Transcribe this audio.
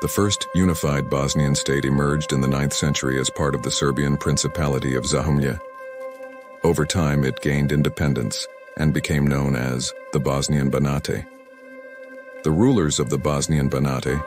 The first unified Bosnian state emerged in the 9th century as part of the Serbian Principality of Zahumlje. Over time, it gained independence and became known as the Bosnian Banate. The rulers of the Bosnian Banate